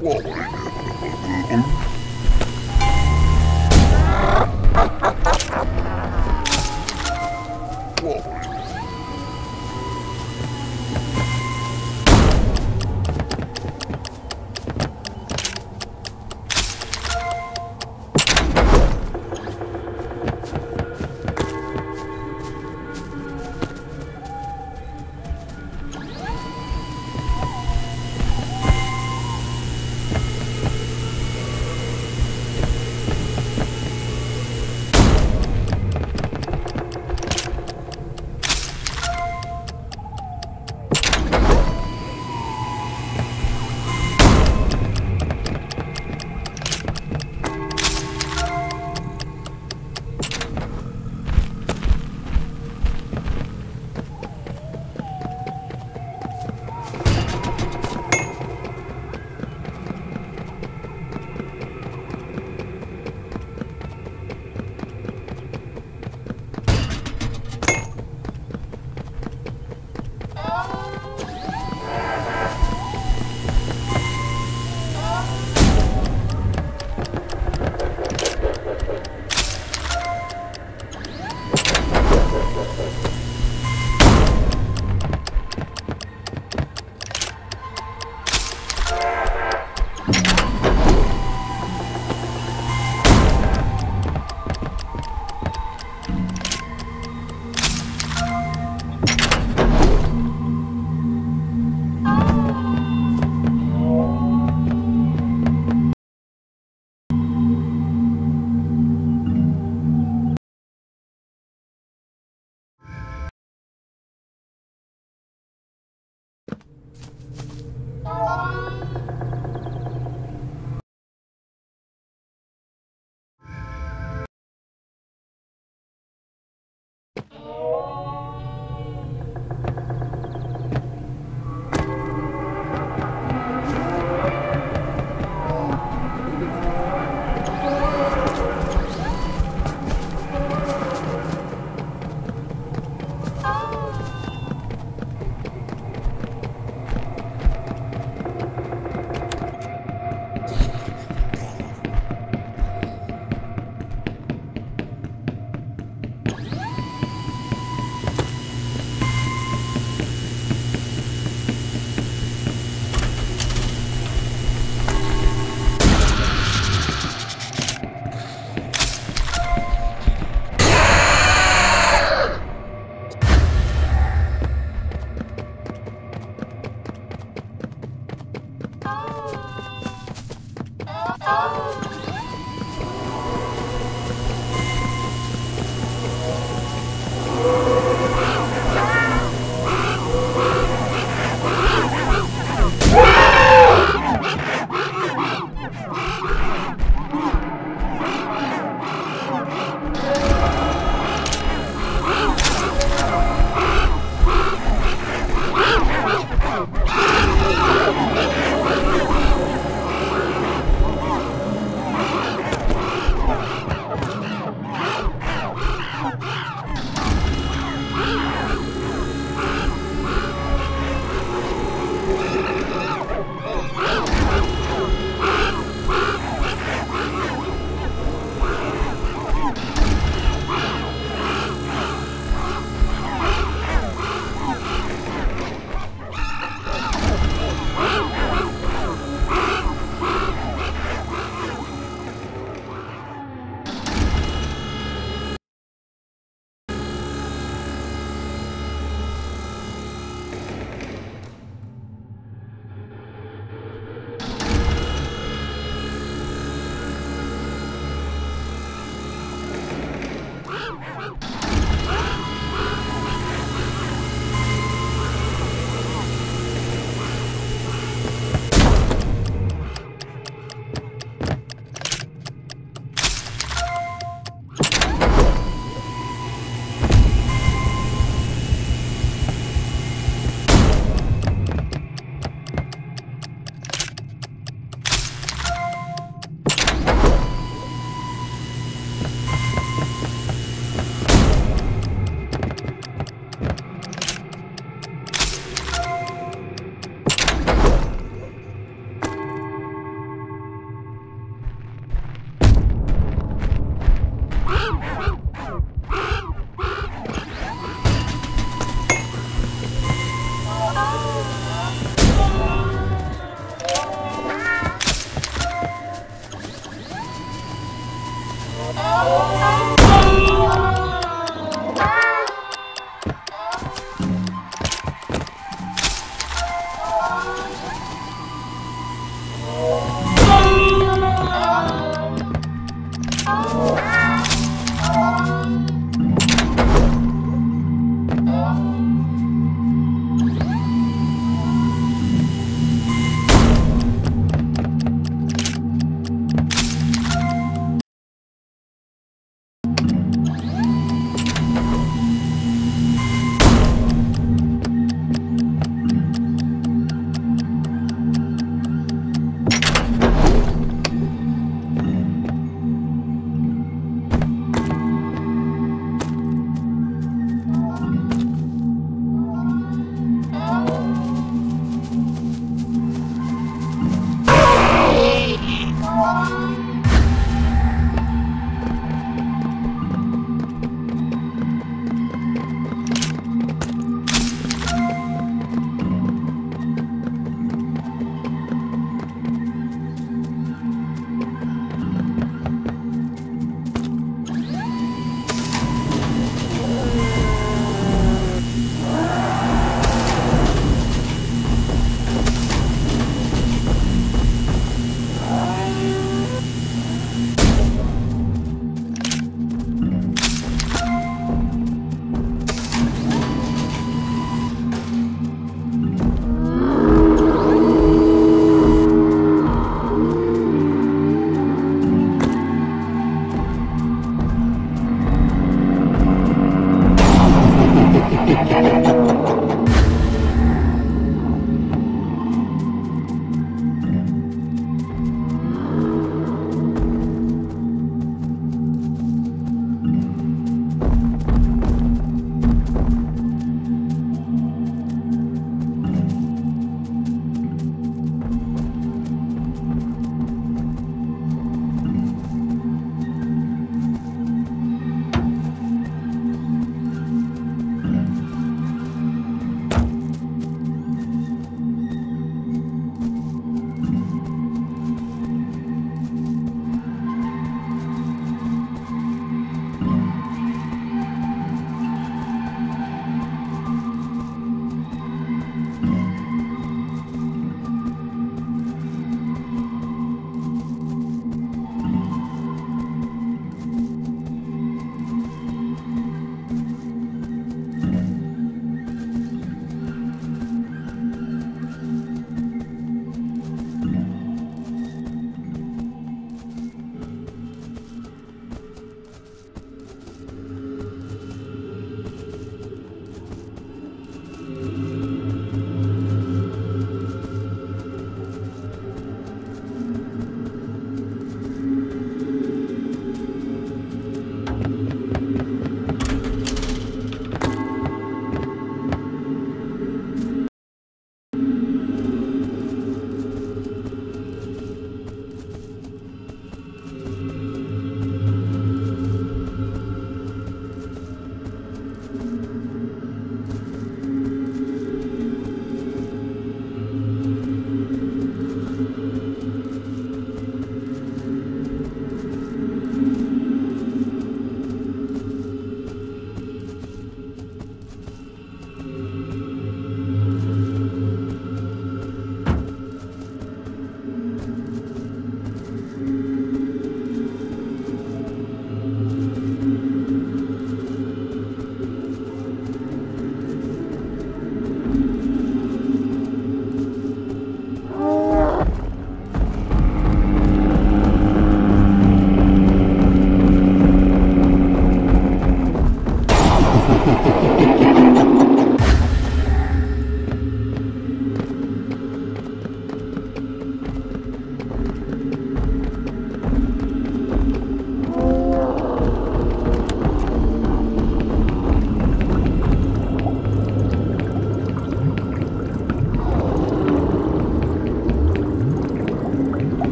swallowing it.